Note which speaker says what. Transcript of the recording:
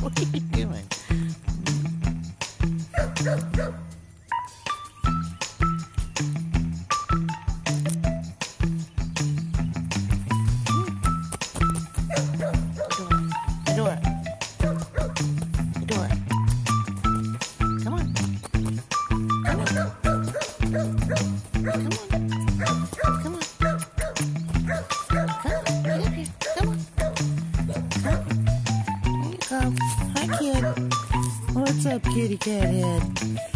Speaker 1: what are you doing? What's up, kitty cat head?